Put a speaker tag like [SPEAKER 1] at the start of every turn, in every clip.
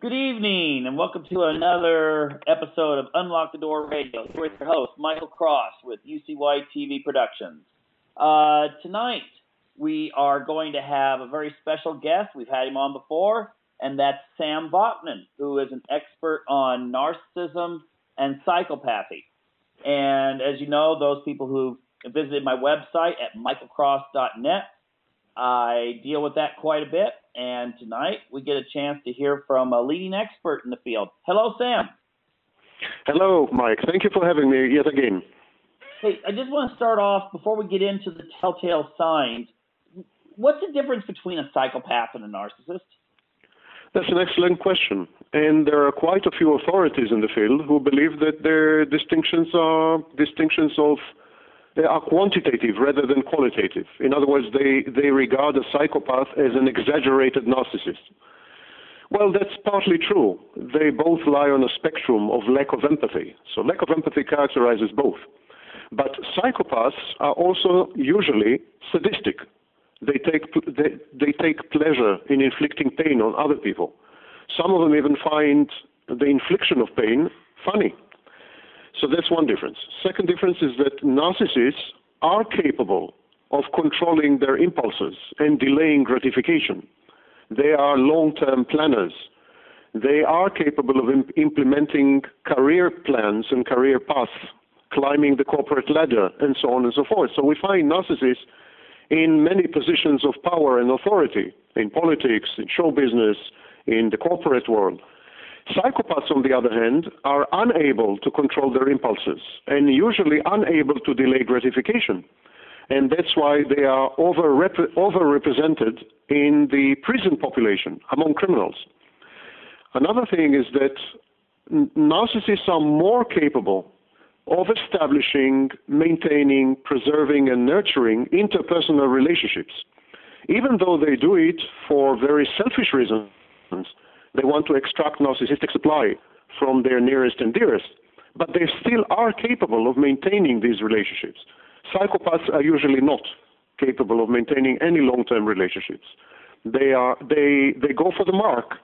[SPEAKER 1] Good evening, and welcome to another episode of Unlock the Door Radio. Here with your host, Michael Cross with UCY TV Productions. Uh, tonight, we are going to have a very special guest. We've had him on before, and that's Sam Vaknin, who is an expert on narcissism and psychopathy. And as you know, those people who visited my website at michaelcross.net, I deal with that quite a bit. And tonight we get a chance to hear from a leading expert in the field. Hello, Sam.
[SPEAKER 2] Hello, Mike. Thank you for having me yet again.
[SPEAKER 1] Hey, I just want to start off before we get into the telltale signs. What's the difference between a psychopath and a narcissist?
[SPEAKER 2] That's an excellent question. And there are quite a few authorities in the field who believe that their distinctions are distinctions of they are quantitative rather than qualitative. In other words, they, they regard a psychopath as an exaggerated narcissist. Well, that's partly true. They both lie on a spectrum of lack of empathy. So lack of empathy characterizes both. But psychopaths are also usually sadistic. They take, they, they take pleasure in inflicting pain on other people. Some of them even find the infliction of pain funny. So that's one difference. Second difference is that narcissists are capable of controlling their impulses and delaying gratification. They are long term planners. They are capable of imp- implementing career plans and career paths, climbing the corporate ladder, and so on and so forth. So we find narcissists in many positions of power and authority in politics, in show business, in the corporate world. Psychopaths, on the other hand, are unable to control their impulses and usually unable to delay gratification. And that's why they are overrep- overrepresented in the prison population among criminals. Another thing is that narcissists are more capable of establishing, maintaining, preserving, and nurturing interpersonal relationships, even though they do it for very selfish reasons they want to extract narcissistic supply from their nearest and dearest, but they still are capable of maintaining these relationships. Psychopaths are usually not capable of maintaining any long-term relationships. They are they they go for the mark.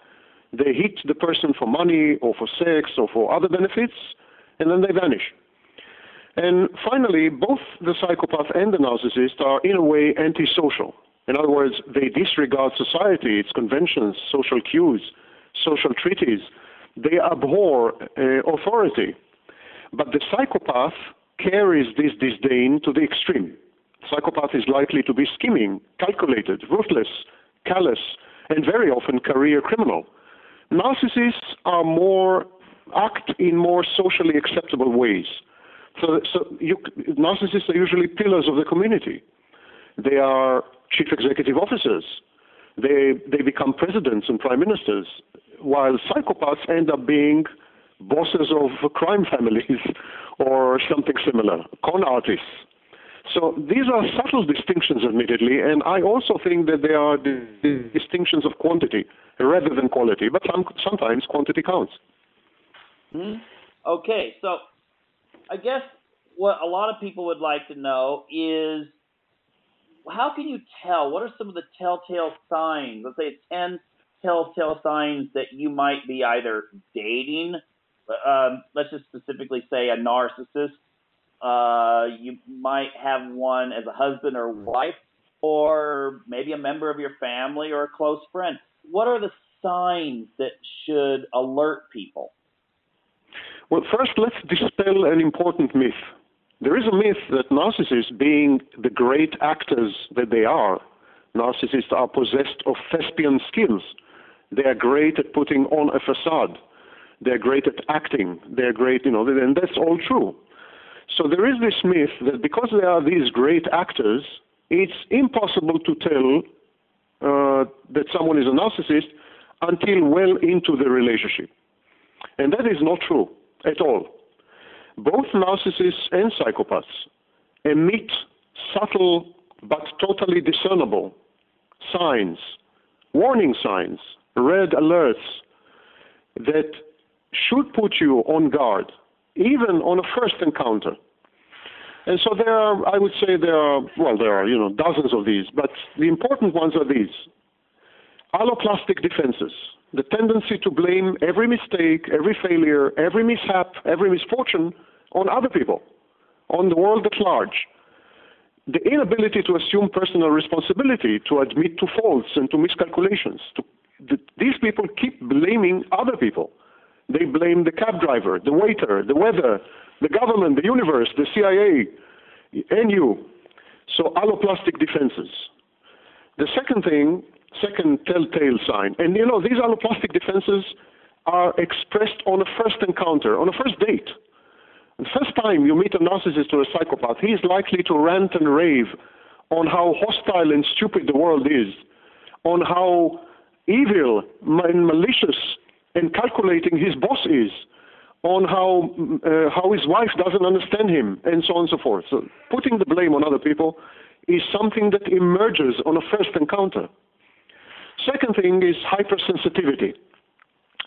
[SPEAKER 2] They hit the person for money or for sex or for other benefits, and then they vanish. And finally, both the psychopath and the narcissist are in a way antisocial. In other words, they disregard society, its conventions, social cues, social treaties. They abhor uh, authority. But the psychopath carries this disdain to the extreme. Psychopath is likely to be scheming, calculated, ruthless, callous, and very often career criminal. Narcissists are more act in more socially acceptable ways. So, so you, narcissists are usually pillars of the community. They are chief executive officers. They, they become presidents and prime ministers while psychopaths end up being bosses of crime families or something similar, con artists. So these are subtle distinctions, admittedly, and I also think that they are the, distinctions of quantity rather than quality, but some, sometimes quantity counts.
[SPEAKER 1] Hmm. Okay, so I guess what a lot of people would like to know is how can you tell? What are some of the telltale signs? Let's say 10 telltale signs that you might be either dating, um, let's just specifically say a narcissist. Uh, you might have one as a husband or wife, or maybe a member of your family or a close friend. What are the signs that should alert people?
[SPEAKER 2] Well, first, let's dispel an important myth. There is a myth that narcissists, being the great actors that they are, narcissists are possessed of thespian skills they are great at putting on a facade. They're great at acting. They're great, you know, and that's all true. So there is this myth that because they are these great actors, it's impossible to tell uh, that someone is a narcissist until well into the relationship. And that is not true at all. Both narcissists and psychopaths emit subtle but totally discernible signs, warning signs red alerts that should put you on guard, even on a first encounter. And so there are, I would say there are, well, there are, you know, dozens of these, but the important ones are these. alloplastic defenses, the tendency to blame every mistake, every failure, every mishap, every misfortune on other people, on the world at large. The inability to assume personal responsibility, to admit to faults and to miscalculations. To, these people keep blaming other people. They blame the cab driver, the waiter, the weather, the government, the universe, the CIA, and you. So alloplastic defenses. The second thing, second telltale sign, and you know, these alloplastic defenses are expressed on a first encounter, on a first date. The first time you meet a narcissist or a psychopath, he is likely to rant and rave on how hostile and stupid the world is, on how evil and malicious and calculating his boss is, on how uh, how his wife doesn't understand him, and so on and so forth. So putting the blame on other people is something that emerges on a first encounter. Second thing is hypersensitivity,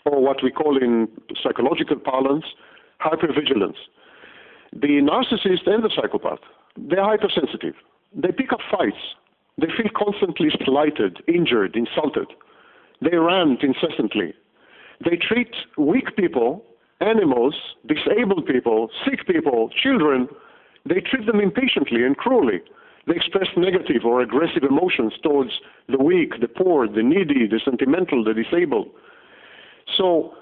[SPEAKER 2] or what we call in psychological parlance, hypervigilance. The narcissist and the psychopath, they're hypersensitive. They pick up fights. They feel constantly slighted, injured, insulted. They rant incessantly. They treat weak people animals, disabled people, sick people, children, they treat them impatiently and cruelly. They express negative or aggressive emotions towards the weak, the poor, the needy, the sentimental, the disabled. So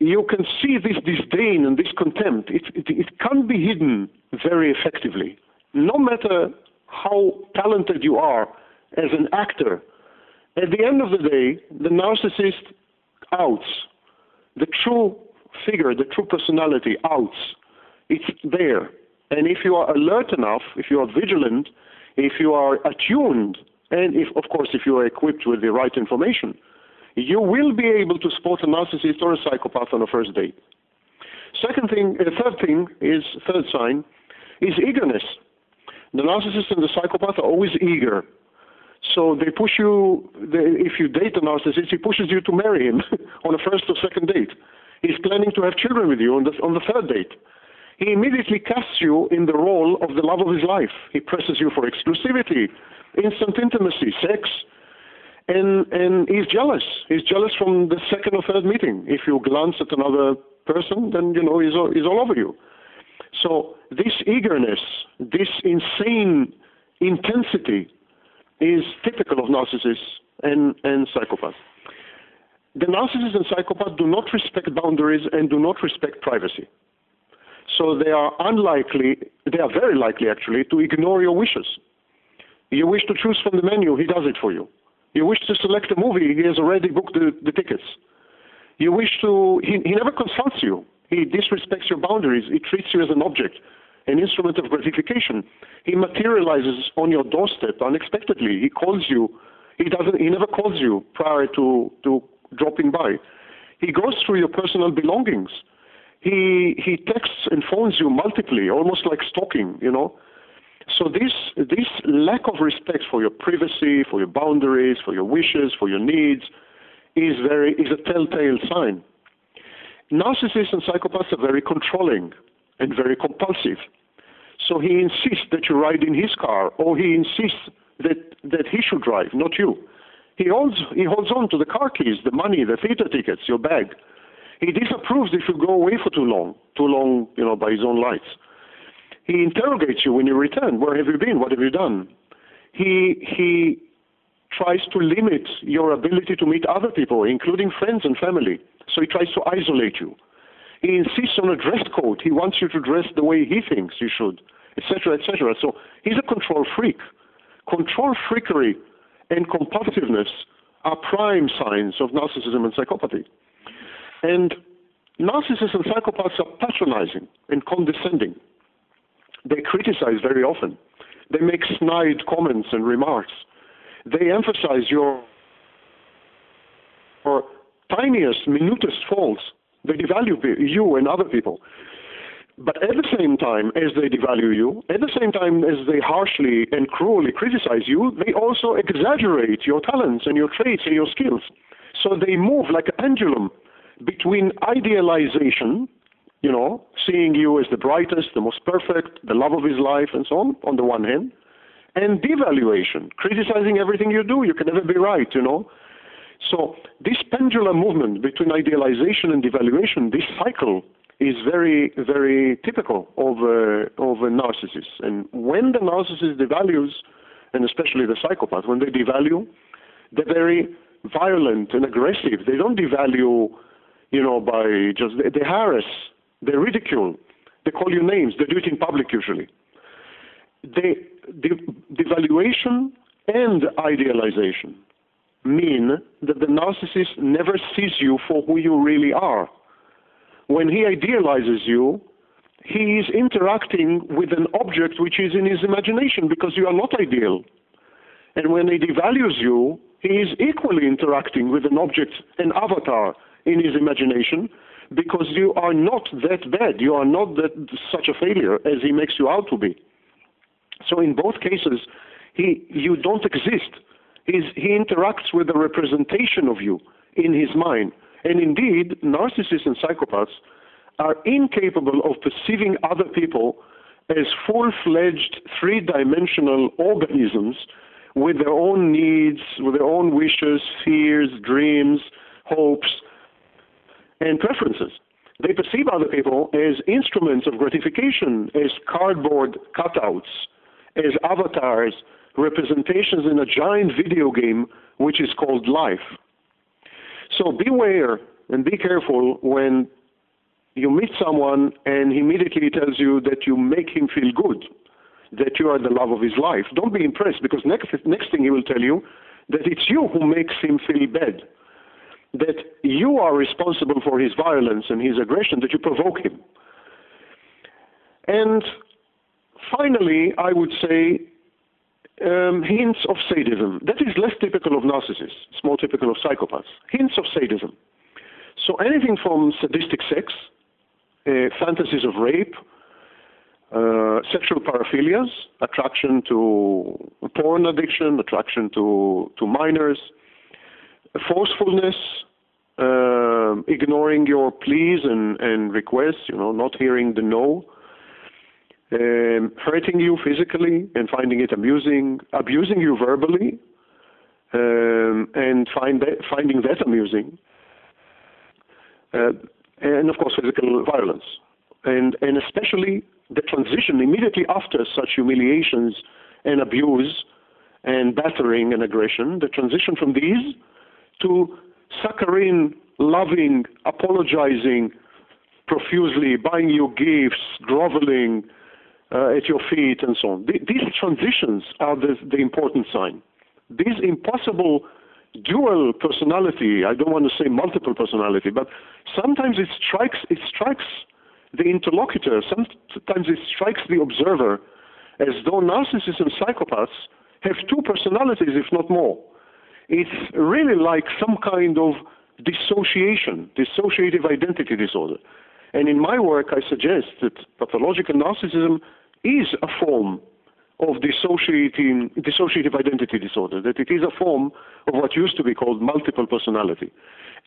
[SPEAKER 2] you can see this disdain and this contempt. It, it, it can't be hidden very effectively. No matter how talented you are as an actor, at the end of the day, the narcissist outs the true figure, the true personality outs. It's there. And if you are alert enough, if you are vigilant, if you are attuned, and if, of course, if you are equipped with the right information, you will be able to spot a narcissist or a psychopath on a first date. Second thing, uh, third thing is third sign is eagerness. The narcissist and the psychopath are always eager. So they push you. They, if you date a narcissist, he pushes you to marry him on a first or second date. He's planning to have children with you on the, on the third date. He immediately casts you in the role of the love of his life. He presses you for exclusivity, instant intimacy, sex, and, and he's jealous. He's jealous from the second or third meeting. If you glance at another person, then you know he's all, he's all over you. So this eagerness, this insane intensity, is typical of narcissists and, and psychopaths. The narcissist and psychopath do not respect boundaries and do not respect privacy. So they are unlikely, they are very likely actually, to ignore your wishes. You wish to choose from the menu, he does it for you. You wish to select a movie, he has already booked the, the tickets. You wish to, he, he never consults you. He disrespects your boundaries. He treats you as an object, an instrument of gratification. He materializes on your doorstep unexpectedly. He calls you. He doesn't. He never calls you prior to to dropping by. He goes through your personal belongings. He he texts and phones you multiply, almost like stalking, you know. So this this lack of respect for your privacy, for your boundaries, for your wishes, for your needs, is very is a telltale sign. Narcissists and psychopaths are very controlling and very compulsive. So he insists that you ride in his car, or he insists that that he should drive, not you. He holds, he holds on to the car keys, the money, the theater tickets, your bag. He disapproves if you go away for too long, too long, you know, by his own lights. He interrogates you when you return. Where have you been? What have you done? He, he tries to limit your ability to meet other people, including friends and family. So he tries to isolate you. He insists on a dress code. He wants you to dress the way he thinks you should, etc., etc. So he's a control freak. Control freakery and compulsiveness are prime signs of narcissism and psychopathy. And narcissists and psychopaths are patronizing and condescending. They criticize very often. They make snide comments and remarks. They emphasize your, your tiniest, minutest faults. They devalue you and other people. But at the same time as they devalue you, at the same time as they harshly and cruelly criticize you, they also exaggerate your talents and your traits and your skills. So they move like a pendulum between idealization, you know, seeing you as the brightest, the most perfect, the love of his life, and so on, on the one hand, and devaluation, criticizing everything you do. You can never be right, you know. So this pendulum movement between idealization and devaluation, this cycle is very, very typical of a, of a narcissist. And when the narcissist devalues, and especially the psychopath, when they devalue, they're very violent and aggressive. They don't devalue, you know, by just, they, they harass, they ridicule, they call you names, they do it in public usually. They, the devaluation and idealization mean that the narcissist never sees you for who you really are. When he idealizes you, he is interacting with an object which is in his imagination because you are not ideal. And when he devalues you, he is equally interacting with an object, an avatar in his imagination, because you are not that bad. You are not that such a failure as he makes you out to be. So in both cases, he, you don't exist. He's, he interacts with the representation of you in his mind. And indeed, narcissists and psychopaths are incapable of perceiving other people as full fledged three dimensional organisms with their own needs, with their own wishes, fears, dreams, hopes, and preferences. They perceive other people as instruments of gratification, as cardboard cutouts, as avatars, representations in a giant video game which is called life. So beware and be careful when you meet someone and he immediately tells you that you make him feel good that you are the love of his life. Don't be impressed because next, next thing he will tell you that it's you who makes him feel bad, that you are responsible for his violence and his aggression, that you provoke him. And finally, I would say um, hints of sadism. That is less typical of narcissists, it's more typical of psychopaths. Hints of sadism. So anything from sadistic sex, uh, fantasies of rape, uh, sexual paraphilias, attraction to porn addiction, attraction to, to minors, forcefulness, uh, ignoring your pleas and, and requests, you know, not hearing the no, um, hurting you physically and finding it amusing, abusing you verbally, um, and find that, finding that amusing, uh, and of course physical violence, and and especially the transition immediately after such humiliations and abuse and battering and aggression, the transition from these to saccharine, loving, apologizing profusely, buying you gifts, groveling uh, at your feet, and so on. these transitions are the, the important sign. This impossible dual personality, I don't want to say multiple personality, but sometimes it strikes, it strikes the interlocutor, sometimes it strikes the observer as though narcissists and psychopaths have two personalities, if not more. It's really like some kind of dissociation, dissociative identity disorder. And in my work, I suggest that pathological narcissism is a form of dissociating, dissociative identity disorder, that it is a form of what used to be called multiple personality.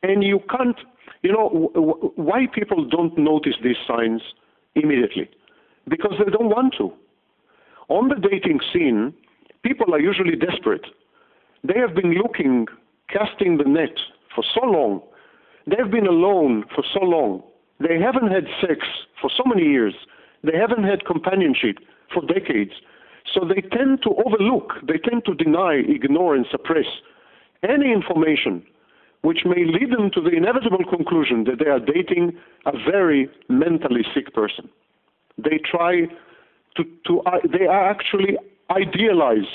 [SPEAKER 2] And you can't you know, w- why people don't notice these signs immediately? Because they don't want to. On the dating scene, people are usually desperate. They have been looking, casting the net for so long. They have been alone for so long. They haven't had sex for so many years. They haven't had companionship for decades. So they tend to overlook, they tend to deny, ignore, and suppress any information which may lead them to the inevitable conclusion that they are dating a very mentally sick person. They try to, to uh, they actually idealize.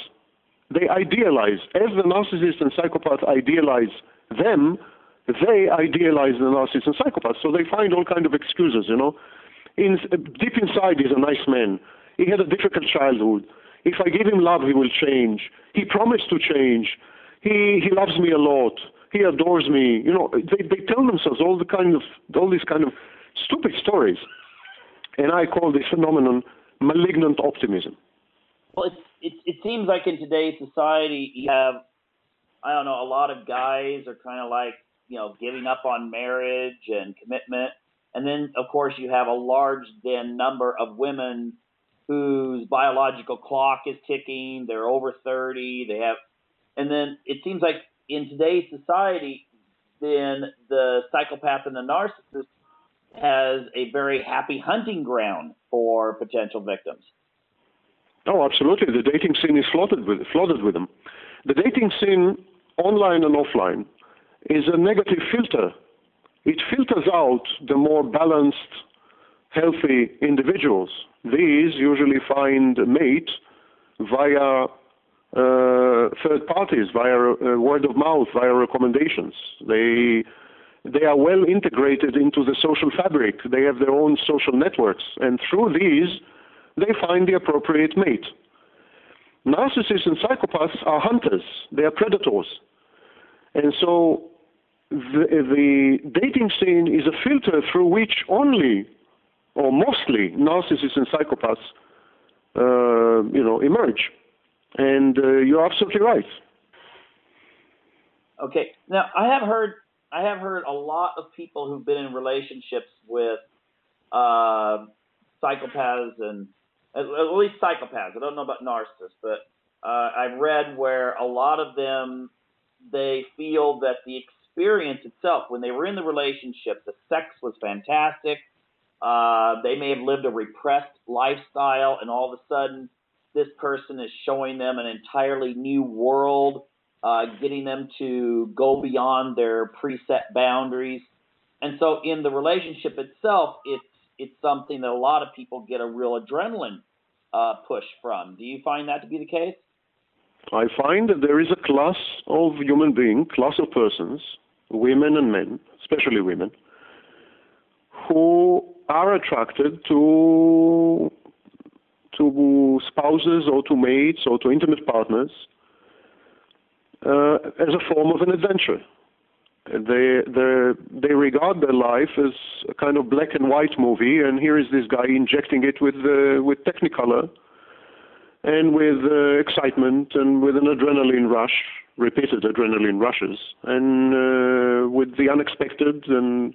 [SPEAKER 2] They idealize. As the narcissist and psychopath idealize them, they idealize the narcissist and psychopath. So they find all kind of excuses, you know. In, deep inside, he's a nice man. He had a difficult childhood. If I give him love, he will change. He promised to change. He, he loves me a lot he adores me. You know, they, they tell themselves all the kind of all these kind of stupid stories, and I call this phenomenon malignant optimism.
[SPEAKER 1] Well, it's, it it seems like in today's society you have, I don't know, a lot of guys are kind of like you know giving up on marriage and commitment, and then of course you have a large then number of women whose biological clock is ticking. They're over thirty. They have, and then it seems like in today's society, then the psychopath and the narcissist has a very happy hunting ground for potential victims.
[SPEAKER 2] Oh, absolutely. The dating scene is flooded with, flooded with them. The dating scene, online and offline, is a negative filter. It filters out the more balanced, healthy individuals. These usually find mate via uh, third parties, via uh, word of mouth, via recommendations. They they are well integrated into the social fabric. They have their own social networks, and through these, they find the appropriate mate. Narcissists and psychopaths are hunters. They are predators, and so the, the dating scene is a filter through which only, or mostly, narcissists and psychopaths, uh, you know, emerge. And uh, you're absolutely right.
[SPEAKER 1] Okay. Now, I have heard I have heard a lot of people who've been in relationships with uh, psychopaths and at, at, least psychopaths. I don't know about narcissists, but uh, I've read where a lot of them they feel that the experience itself, when they were in the relationship, the sex was fantastic. Uh, they may have lived a repressed lifestyle, and all of a sudden, this person is showing them an entirely new world uh, getting them to go beyond their preset boundaries. And so, in the relationship itself, it's it's something that a lot of people get a real adrenaline uh, push from. Do you find that to be the case?
[SPEAKER 2] I find that there is a class of human being, class of persons, women and men, especially women, who are attracted to to spouses or to mates or to intimate partners uh, as a form of an adventure. They, they regard their life as a kind of black and white movie, and here is this guy injecting it with, uh, with Technicolor and with uh, excitement and with an adrenaline rush, repeated adrenaline rushes, and uh, with the unexpected and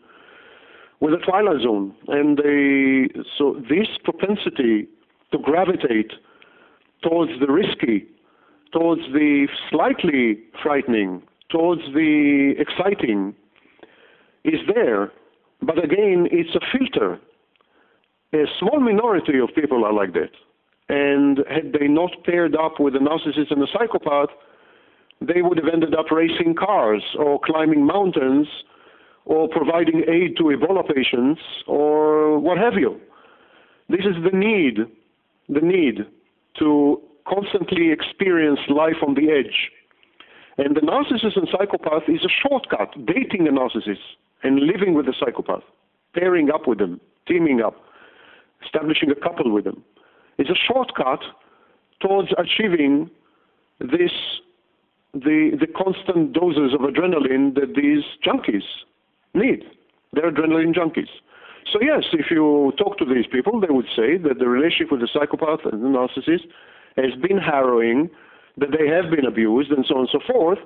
[SPEAKER 2] with a twilight zone. And they, so this propensity to gravitate towards the risky towards the slightly frightening, towards the exciting, is there. But again, it's a filter. A small minority of people are like that. And had they not paired up with a narcissist and a psychopath, they would have ended up racing cars or climbing mountains or providing aid to Ebola patients or what have you. This is the need, the need to constantly experience life on the edge. And the narcissist and psychopath is a shortcut, dating a narcissist and living with a psychopath, pairing up with them, teaming up, establishing a couple with them. It's a shortcut towards achieving this the the constant doses of adrenaline that these junkies need. They're adrenaline junkies. So yes, if you talk to these people, they would say that the relationship with the psychopath and the narcissist has been harrowing, that they have been abused, and so on and so forth.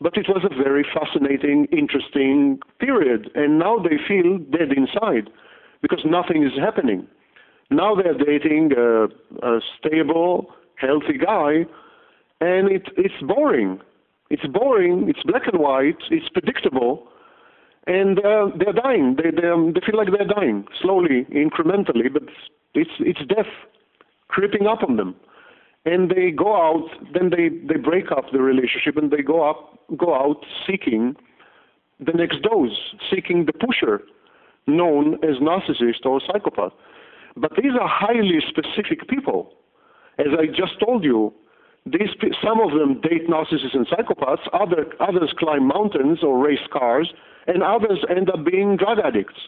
[SPEAKER 2] But it was a very fascinating, interesting period. And now they feel dead inside because nothing is happening. Now they're dating a, a stable, healthy guy, and it, it's boring. It's boring, it's black and white, it's predictable, and uh, they're dying. They, they, um, they feel like they're dying, slowly, incrementally, but it's, it's death creeping up on them and they go out then they they break up the relationship and they go up go out seeking the next dose seeking the pusher known as narcissist or psychopath but these are highly specific people. As i just told you these some of them date narcissists and psychopaths other others climb mountains or race cars and others end up being drug addicts.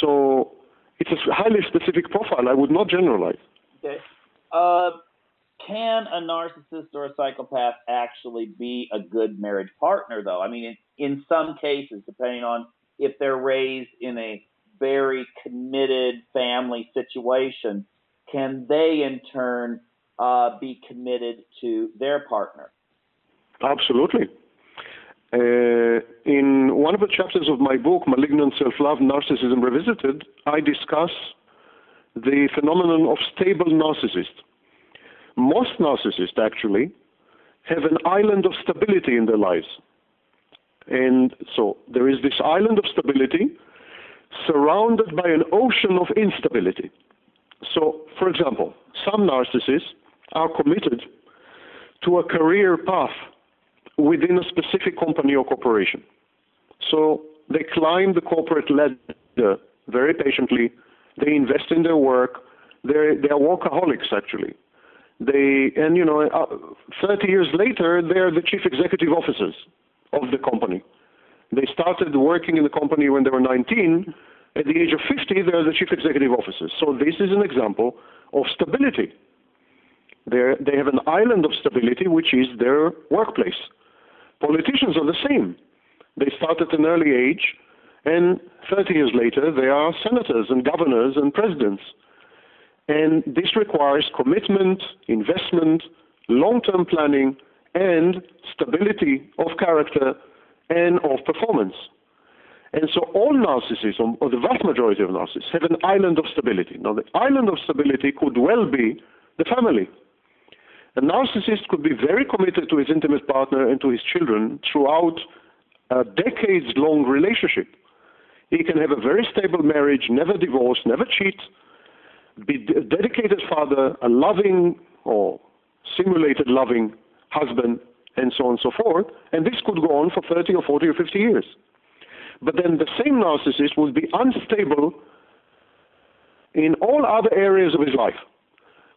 [SPEAKER 2] So it's a highly specific profile i would not generalize.
[SPEAKER 1] Okay. Uh, can a narcissist or a psychopath actually be a good marriage partner, though? I mean, in, in some cases, depending on if they're raised in a very committed family situation, can they in turn uh, be committed to their partner?
[SPEAKER 2] Absolutely. Uh, in one of the chapters of my book, Malignant Self Love Narcissism Revisited, I discuss the phenomenon of stable narcissists. Most narcissists actually have an island of stability in their lives. And so there is this island of stability surrounded by an ocean of instability. So, for example, some narcissists are committed to a career path within a specific company or corporation. So they climb the corporate ladder very patiently. They invest in their work. They're, they are workaholics, actually. They and you know, uh, 30 years later, they're the chief executive officers of the company. They started working in the company when they were 19. At the age of 50, they're the chief executive officers. So this is an example of stability. They're, they have an island of stability, which is their workplace. Politicians are the same. They start at an early age, and 30 years later, they are senators and governors and presidents. And this requires commitment, investment, long-term planning, and stability of character and of performance. And so all narcissists, or the vast majority of narcissists, have an island of stability. Now, the island of stability could well be the family. A narcissist could be very committed to his intimate partner and to his children throughout a decades long relationship. He can have a very stable marriage, never divorce, never cheat, be a dedicated father, a loving or simulated loving husband, and so on and so forth. And this could go on for 30 or 40 or 50 years. But then the same narcissist would be unstable in all other areas of his life.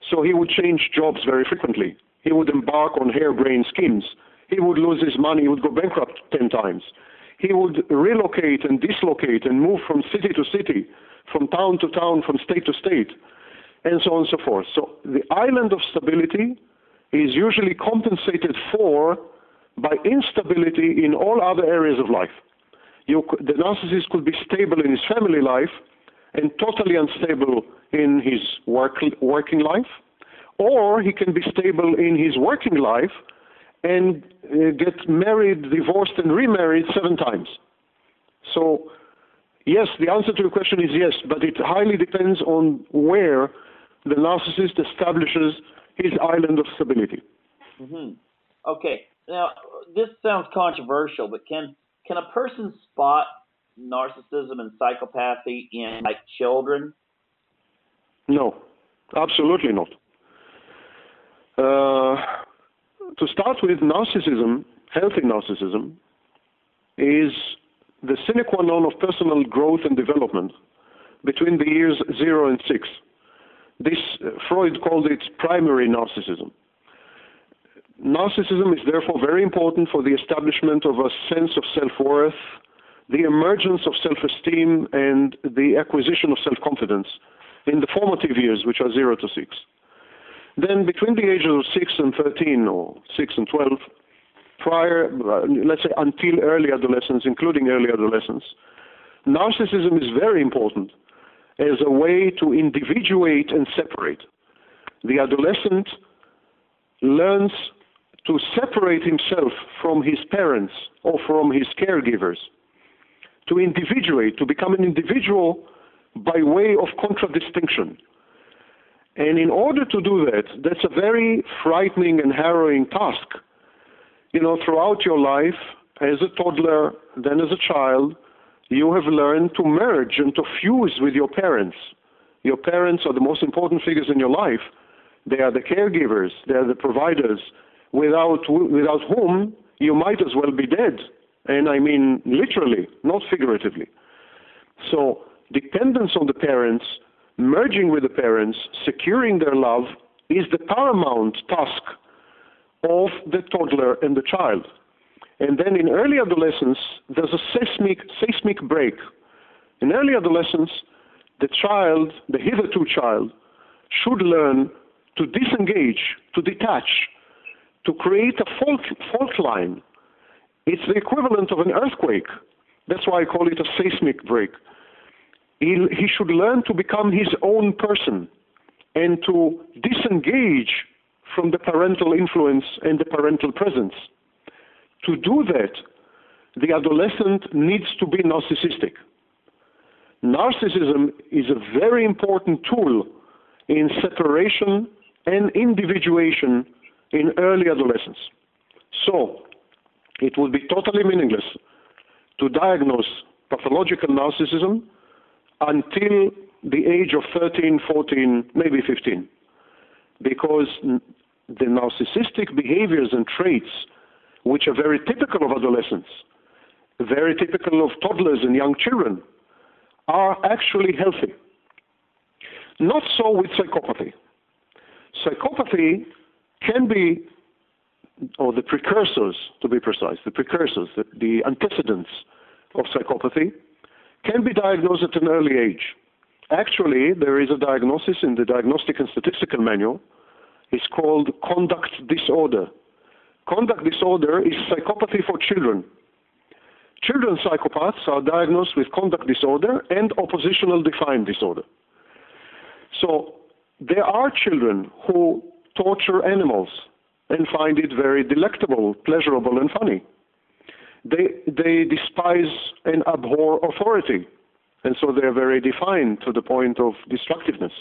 [SPEAKER 2] So he would change jobs very frequently. He would embark on harebrained schemes. He would lose his money. He would go bankrupt 10 times. He would relocate and dislocate and move from city to city, from town to town, from state to state, and so on and so forth. So the island of stability is usually compensated for by instability in all other areas of life. You, the narcissist could be stable in his family life and totally unstable in his work, working life, or he can be stable in his working life and uh, get married, divorced, and remarried seven times. So, yes, the answer to your question is yes, but it highly depends on where the narcissist establishes his island of stability.
[SPEAKER 1] Mm-hmm. Okay, now this sounds controversial, but can can a person spot narcissism and psychopathy in like children?
[SPEAKER 2] No, absolutely not. Uh, to start with, narcissism, healthy narcissism, is the sine qua non of personal growth and development between the years zero and six. This, uh, Freud called it primary narcissism. Narcissism is therefore very important for the establishment of a sense of self-worth, the emergence of self-esteem, and the acquisition of self-confidence in the formative years, which are 0 to 6. Then between the ages of 6 and 13, or 6 and 12, prior, uh, let's say until early adolescence, including early adolescence, narcissism is very important as a way to individuate and separate. The adolescent learns to separate himself from his parents or from his caregivers, to individuate, to become an individual by way of contradistinction. And in order to do that, that's a very frightening and harrowing task. You know, throughout your life, as a toddler, then as a child, you have learned to merge and to fuse with your parents. Your parents are the most important figures in your life. They are the caregivers, they are the providers, without, without whom you might as well be dead. And I mean literally, not figuratively. So, dependence on the parents, merging with the parents, securing their love, is the paramount task of the toddler and the child. And then in early adolescence, there's a seismic, seismic break. In early adolescence, the child, the hitherto child, should learn to disengage, to detach, to create a fault, fault line. It's the equivalent of an earthquake. That's why I call it a seismic break. He, he should learn to become his own person and to disengage from the parental influence and the parental presence. To do that, the adolescent needs to be narcissistic. Narcissism is a very important tool in separation and individuation in early adolescence. So, it would be totally meaningless to diagnose pathological narcissism until the age of 13, 14, maybe 15. Because the narcissistic behaviors and traits, which are very typical of adolescents, very typical of toddlers and young children, are actually healthy. Not so with psychopathy. Psychopathy can be, or the precursors, to be precise, the precursors, the, the antecedents of psychopathy, can be diagnosed at an early age. Actually, there is a diagnosis in the Diagnostic and Statistical Manual. It's called conduct disorder. Conduct disorder is psychopathy for children. Children psychopaths are diagnosed with conduct disorder and oppositional defiant disorder. So there are children who torture animals and find it very delectable, pleasurable, and funny. They, they despise and abhor authority, and so they are very defiant to the point of destructiveness.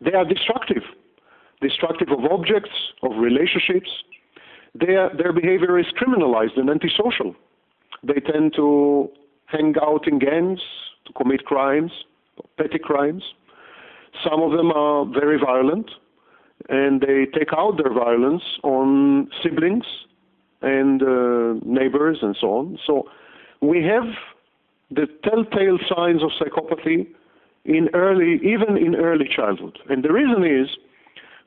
[SPEAKER 2] They are destructive, destructive of objects, of relationships. Their, their behavior is criminalized and antisocial. They tend to hang out in gangs, to commit crimes, petty crimes. Some of them are very violent, and they take out their violence on siblings and uh, neighbors and so on. So we have the telltale signs of psychopathy in early, even in early childhood. And the reason is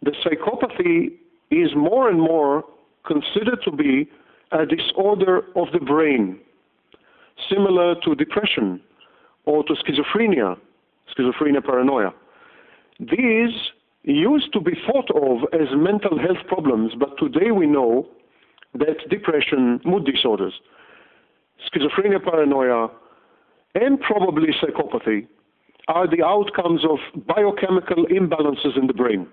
[SPEAKER 2] the psychopathy is more and more considered to be a disorder of the brain, similar to depression or to schizophrenia, schizophrenia paranoia. These used to be thought of as mental health problems, but today we know that depression, mood disorders, schizophrenia paranoia, and probably psychopathy are the outcomes of biochemical imbalances in the brain.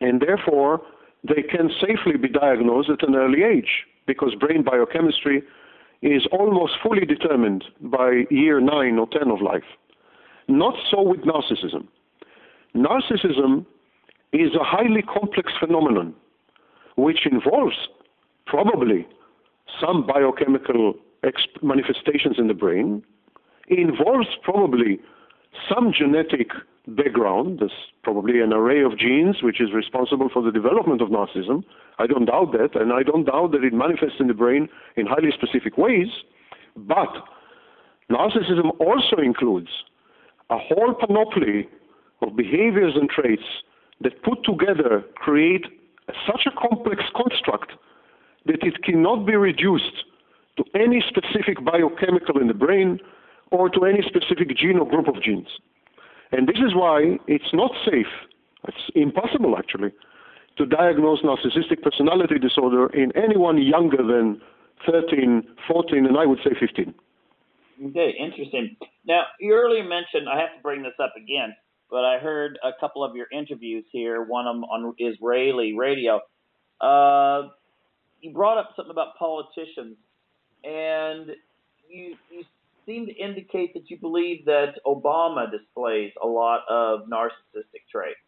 [SPEAKER 2] And therefore, they can safely be diagnosed at an early age because brain biochemistry is almost fully determined by year 9 or 10 of life. Not so with narcissism. Narcissism is a highly complex phenomenon which involves probably some biochemical manifestations in the brain, involves probably some genetic background. There's probably an array of genes which is responsible for the development of narcissism. I don't doubt that, and I don't doubt that it manifests in the brain in highly specific ways. But narcissism also includes a whole panoply of behaviors and traits that put together create such a complex construct that it cannot be reduced to any specific biochemical in the brain or to any specific gene or group of genes. And this is why it's not safe, it's impossible actually, to diagnose narcissistic personality disorder in anyone younger than 13, 14, and I would say 15.
[SPEAKER 1] Okay, interesting. Now, you earlier mentioned, I have to bring this up again, but I heard a couple of your interviews here, one of them on Israeli radio. Uh, you brought up something about politicians, and you, you seem to indicate that you believe that Obama displays a lot of narcissistic traits.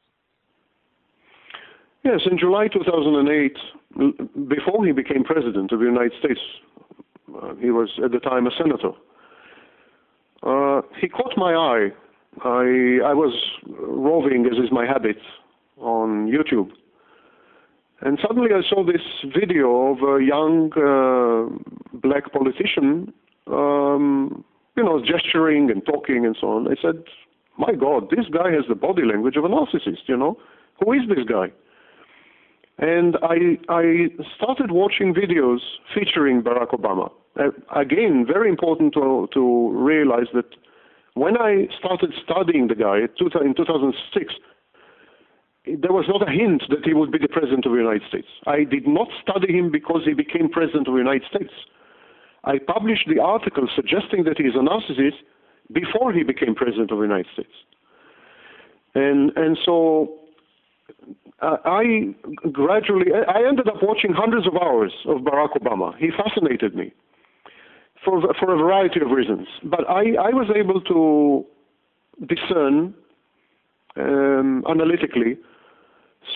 [SPEAKER 2] Yes, in July 2008, before he became president of the United States, uh, he was at the time a senator. Uh, he caught my eye. I, I was roving, as is my habit, on YouTube. And suddenly I saw this video of a young uh, black politician um, you know, gesturing and talking and so on. I said, my God, this guy has the body language of a narcissist, you know. Who is this guy? And I, I started watching videos featuring Barack Obama. Uh, again, very important to, to realize that when I started studying the guy in 2006, there was not a hint that he would be the president of the United States. I did not study him because he became president of the United States. I published the article suggesting that he is a narcissist before he became president of the United States. And, and so uh, I gradually, I ended up watching hundreds of hours of Barack Obama. He fascinated me for, for a variety of reasons. But I, I was able to discern um, analytically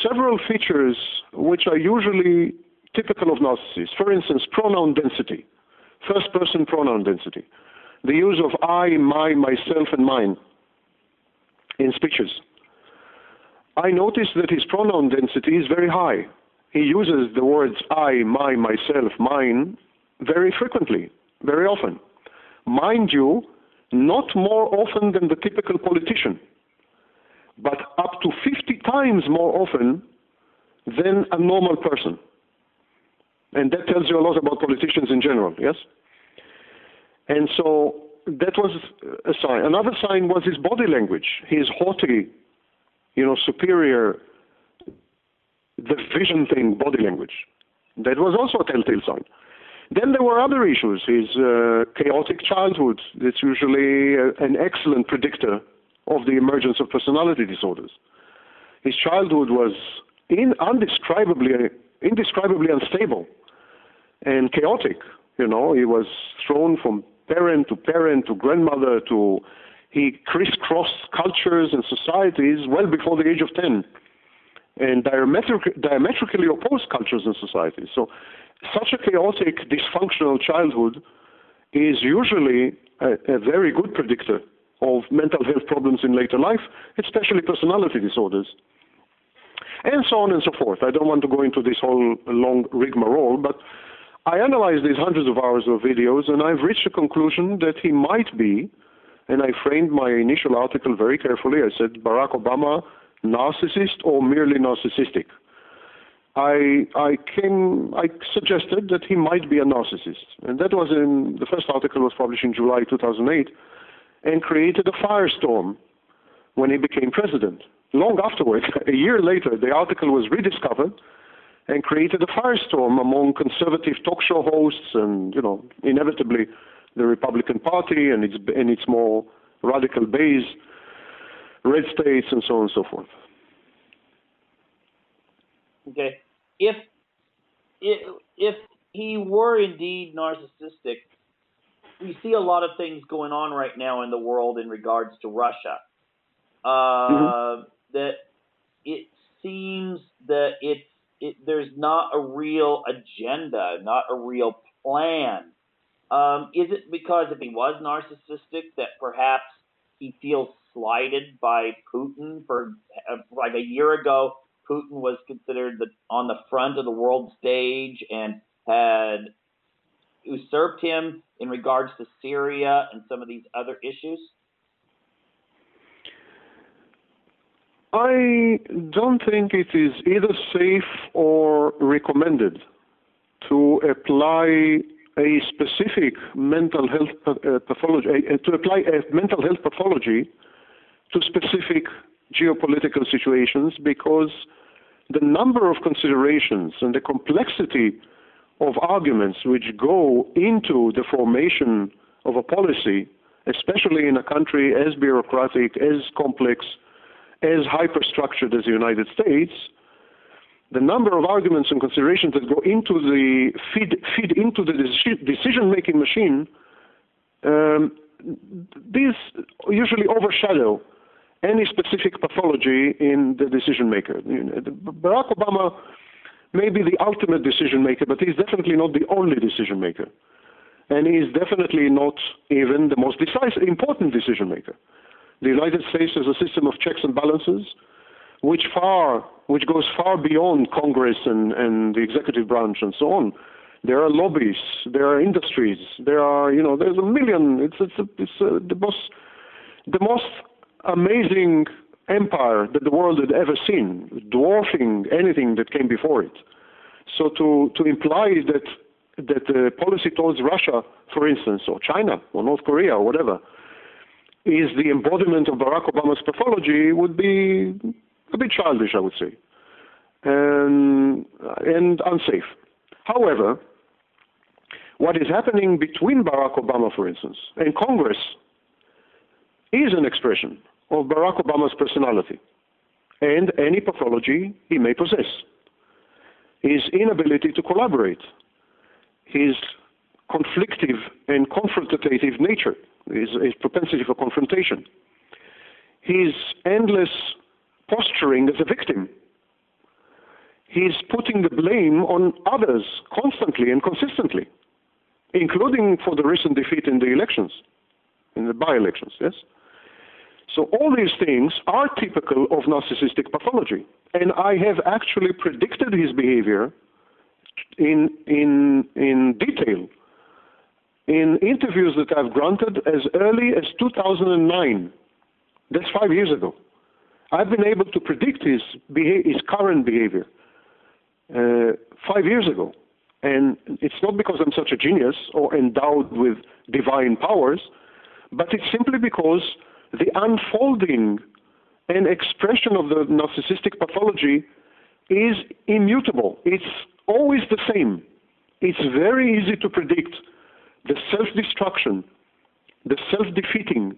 [SPEAKER 2] several features which are usually typical of narcissists. For instance, pronoun density, first person pronoun density, the use of I, my, myself, and mine in speeches. I notice that his pronoun density is very high. He uses the words I, my, myself, mine very frequently, very often. Mind you, not more often than the typical politician, but up to 50 times more often than a normal person. And that tells you a lot about politicians in general, yes? And so that was a sign. Another sign was his body language, his haughty, you know, superior, the vision thing body language. That was also a telltale sign. Then there were other issues. His uh, chaotic childhood, that's usually a, an excellent predictor of the emergence of personality disorders. His childhood was in, undescribably, indescribably unstable and chaotic. You know, he was thrown from parent to parent to grandmother to he crisscrossed cultures and societies well before the age of 10 and diametric, diametrically opposed cultures and societies. So such a chaotic, dysfunctional childhood is usually a, a very good predictor of mental health problems in later life, especially personality disorders and so on and so forth. I don't want to go into this whole long rigmarole, but I analyzed these hundreds of hours of videos and I've reached a conclusion that he might be, and I framed my initial article very carefully. I said Barack Obama, narcissist or merely narcissistic. I, I came, I suggested that he might be a narcissist. And that was in, the first article was published in July 2008 and created a firestorm when he became president. Long afterwards, a year later, the article was rediscovered and created a firestorm among conservative talk show hosts and, you know, inevitably the Republican Party and its, and its more radical base, red states, and so on and so forth.
[SPEAKER 1] Okay. If, if, if he were indeed narcissistic, we see a lot of things going on right now in the world in regards to Russia. Uh, mm-hmm. That it seems that it's it, there's not a real agenda, not a real plan. Um, is it because if he was narcissistic that perhaps he feels slighted by Putin? For uh, like a year ago, Putin was considered the, on the front of the world stage and had usurped him in regards to Syria and some of these other issues?
[SPEAKER 2] I don't think it is either safe or recommended to apply a specific mental health uh, pathology, to apply a mental health pathology to specific geopolitical situations because the number of considerations and the complexity of arguments which go into the formation of a policy, especially in a country as bureaucratic, as complex, as hyperstructured as the United States, the number of arguments and considerations that go into the feed feed into the decision making machine, um, these usually overshadow any specific pathology in the decision maker. Barack Obama may be the ultimate decision maker, but he's definitely not the only decision maker. And he is definitely not even the most decisive, important decision maker. The United States has a system of checks and balances, which far, which goes far beyond Congress and, and the executive branch and so on. There are lobbies, there are industries, there are, you know, there's a million. It's it's, a, it's a, the most the most amazing empire that the world had ever seen, dwarfing anything that came before it. So to, to imply that that the policy towards Russia, for instance, or China, or North Korea, or whatever, is the embodiment of Barack Obama's pathology would be a bit childish, I would say, and, and unsafe. However, what is happening between Barack Obama, for instance, and Congress is an expression of Barack Obama's personality and any pathology he may possess. His inability to collaborate, his conflictive and confrontative nature, his, his propensity for confrontation, his endless posturing as a victim, he's putting the blame on others constantly and consistently, including for the recent defeat in the elections, in the by-elections, yes? So all these things are typical of narcissistic pathology. And I have actually predicted his behavior in, in, in detail in interviews that I've granted as early as 2009. That's five years ago. I've been able to predict his, beha- his current behavior uh, five years ago. And it's not because I'm such a genius or endowed with divine powers, but it's simply because the unfolding and expression of the narcissistic pathology is immutable. It's always the same. It's very easy to predict the self destruction, the self defeating,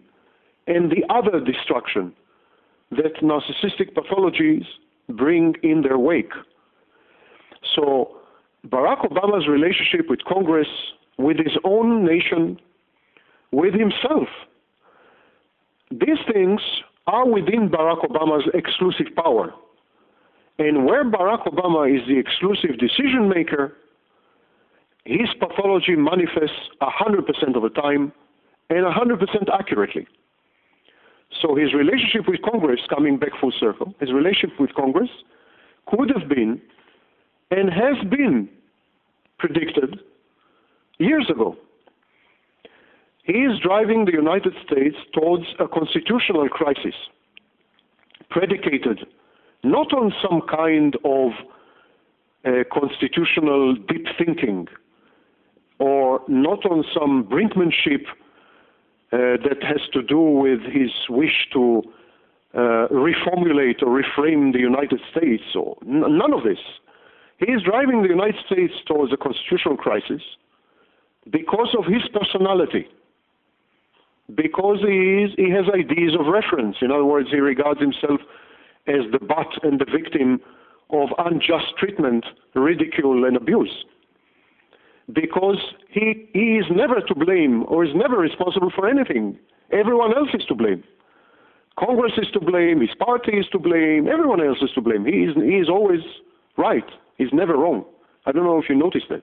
[SPEAKER 2] and the other destruction that narcissistic pathologies bring in their wake. So, Barack Obama's relationship with Congress, with his own nation, with himself, these things are within Barack Obama's exclusive power. And where Barack Obama is the exclusive decision maker, his pathology manifests 100% of the time and 100% accurately. So his relationship with Congress, coming back full circle, his relationship with Congress could have been and has been predicted years ago. He is driving the United States towards a constitutional crisis predicated not on some kind of uh, constitutional deep thinking or not on some brinkmanship uh, that has to do with his wish to uh, reformulate or reframe the United States or n- none of this. He is driving the United States towards a constitutional crisis because of his personality because he, is, he has ideas of reference. In other words, he regards himself as the butt and the victim of unjust treatment, ridicule, and abuse. Because he, he is never to blame or is never responsible for anything. Everyone else is to blame. Congress is to blame, his party is to blame, everyone else is to blame. He is, he is always right. He's never wrong. I don't know if you noticed that.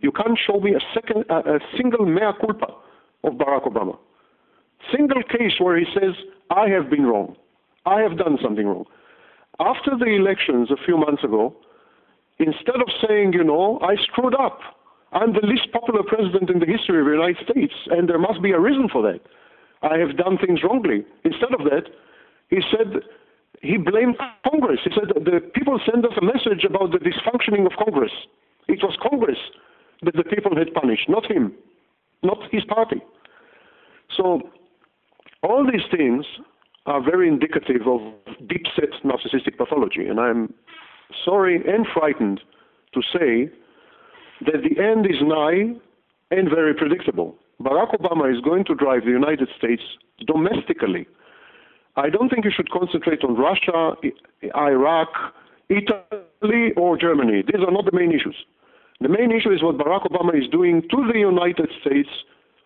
[SPEAKER 2] You can't show me a, second, a, a single mea culpa of Barack Obama single case where he says, I have been wrong. I have done something wrong. After the elections a few months ago, instead of saying, you know, I screwed up, I'm the least popular president in the history of the United States, and there must be a reason for that. I have done things wrongly. Instead of that, he said he blamed Congress. He said the people sent us a message about the dysfunctioning of Congress. It was Congress that the people had punished, not him, not his party. So all these things are very indicative of deep set narcissistic pathology, and I'm sorry and frightened to say that the end is nigh and very predictable. Barack Obama is going to drive the United States domestically. I don't think you should concentrate on Russia, Iraq, Italy, or Germany. These are not the main issues. The main issue is what Barack Obama is doing to the United States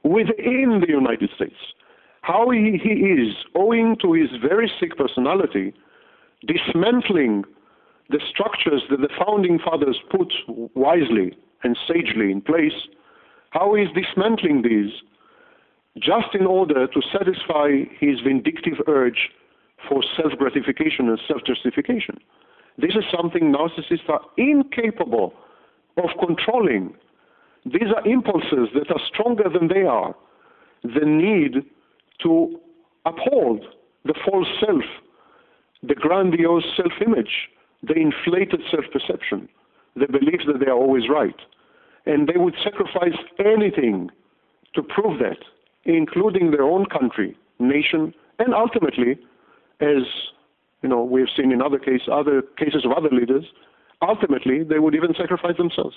[SPEAKER 2] within the United States how he, he is, owing to his very sick personality, dismantling the structures that the founding fathers put wisely and sagely in place, how he is dismantling these just in order to satisfy his vindictive urge for self gratification and self justification. This is something narcissists are incapable of controlling. These are impulses that are stronger than they are. The need to uphold the false self, the grandiose self image, the inflated self perception, the belief that they are always right. And they would sacrifice anything to prove that, including their own country, nation, and ultimately, as you know, we have seen in other cases, other cases of other leaders, ultimately they would even sacrifice themselves.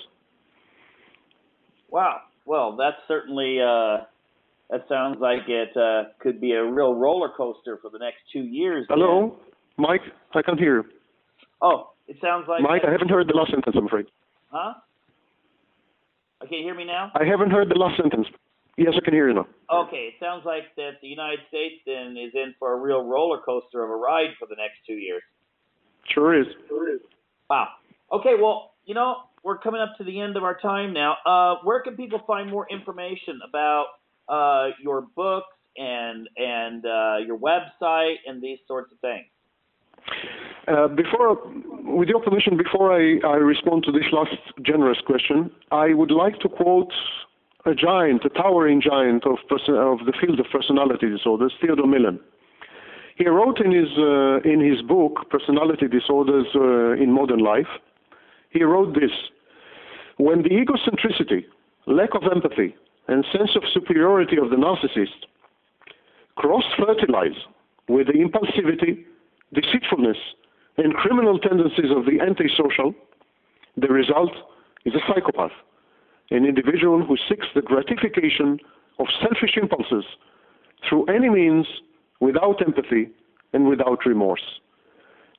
[SPEAKER 1] Wow. Well, that's certainly uh, that sounds like it uh, could be a real roller coaster for the next two years.
[SPEAKER 2] Hello, Mike. I can't hear you.
[SPEAKER 1] Oh, it sounds like
[SPEAKER 2] Mike. I haven't heard the last sentence. I'm afraid.
[SPEAKER 1] Huh? Okay, hear me now?
[SPEAKER 2] I haven't heard the last sentence. Yes, I can hear you now.
[SPEAKER 1] Okay, it sounds like that the United States then is in for a real roller coaster of a ride for the next two years.
[SPEAKER 2] Sure is.
[SPEAKER 1] Sure is. Wow. Okay, well, you know, we're coming up to the end of our time now. Uh, where can people find more information about uh, your books and and uh, your website and these sorts of things?
[SPEAKER 2] Uh, before, with your permission, before I, I respond to this last generous question, I would like to quote a giant, a towering giant of, person, of the field of personality disorders, Theodore Millon. He wrote in his, uh, in his book, Personality Disorders uh, in Modern Life, he wrote this When the egocentricity, lack of empathy, and sense of superiority of the narcissist cross fertilize with the impulsivity, deceitfulness, and criminal tendencies of the antisocial, the result is a psychopath, an individual who seeks the gratification of selfish impulses through any means without empathy and without remorse.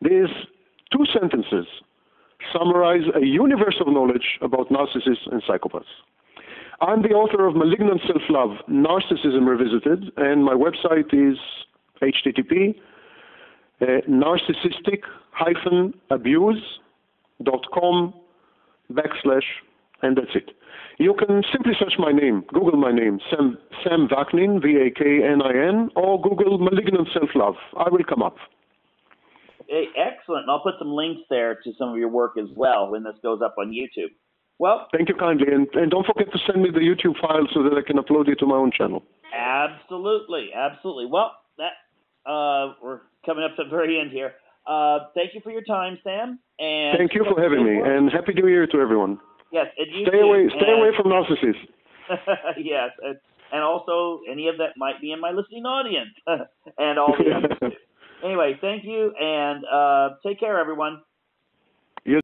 [SPEAKER 2] These two sentences summarize a universe of knowledge about narcissists and psychopaths. I'm the author of Malignant Self-Love, Narcissism Revisited, and my website is http Uh, narcissistic-abuse.com backslash, and that's it. You can simply search my name, Google my name, Sam, Sam Vaknin, V-A-K-N-I-N, or Google Malignant Self-Love. I will come up.
[SPEAKER 1] Hey, excellent. And I'll put some links there to some of your work as well when this goes up on YouTube. Well,
[SPEAKER 2] thank you kindly, and, and don't forget to send me the YouTube file so that I can upload it to my own channel.
[SPEAKER 1] Absolutely, absolutely. Well, that uh, we're coming up to the very end here. Uh, thank you for your time, Sam. And
[SPEAKER 2] thank you for having me, and happy New Year to everyone.
[SPEAKER 1] Yes,
[SPEAKER 2] stay away, stay
[SPEAKER 1] and,
[SPEAKER 2] away from narcissists.
[SPEAKER 1] yes, and also any of that might be in my listening audience, and all the others. anyway, thank you, and uh, take care, everyone.